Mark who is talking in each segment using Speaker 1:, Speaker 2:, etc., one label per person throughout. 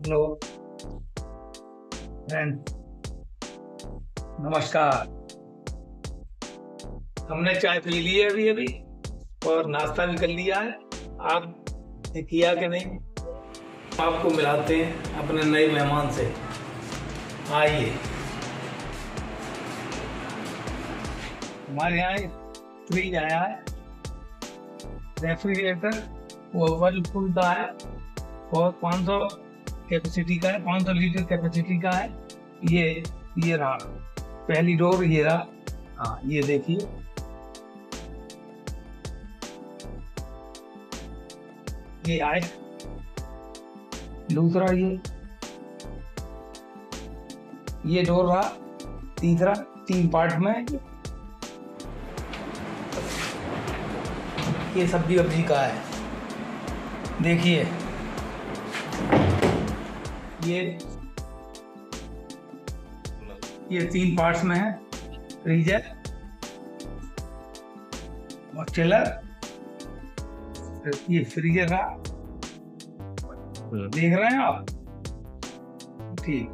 Speaker 1: Hello. Friend नमस्कार। हमने चाय पी ली है अभी अभी, और नाश्ता भी कर लिया है। आप ने किया कि नहीं? आपको मिलाते हैं अपने नए मेहमान से। आइए। हमारे यहाँ फ्रिज आया है। रेफ्रिजरेटर वो वर्लपूल का है और 500 कैपेसिटी का है 500 लीटर कैपेसिटी का है। ये ये रहा। पहली डोर ये रहा। हाँ ये देखिए। ये आए। दूसरा ये। ये डोर रहा। तीसरा, तीन पार्ट में। ये सब्ज़ी वब्जी का है। देखिए। ये ये तीन पार्ट्स में है। फ्रीजर और चिलर ये फ्रीजर रहा देख रहे हैं आप? ठीक।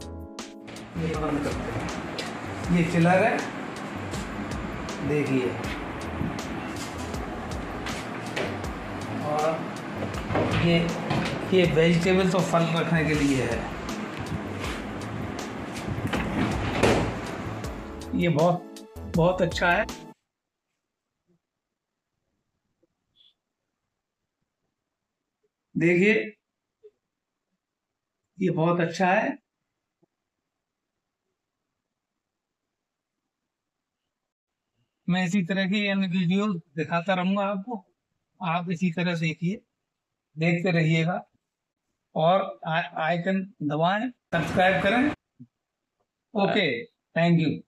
Speaker 1: ये बंद करते हैं ये चिलर है। देखिए और ये ये वेजिटेबल तो फल रखने के लिए है। ये बहुत बहुत अच्छा है। देखिए, ये बहुत अच्छा है। मैं इसी तरह की वीडियो दिखाता रहूँगा आपको। आप इसी तरह देखिए, देखते रहिएगा। और आइकन दबाएँ, सब्सक्राइब करें। Okay, thank you.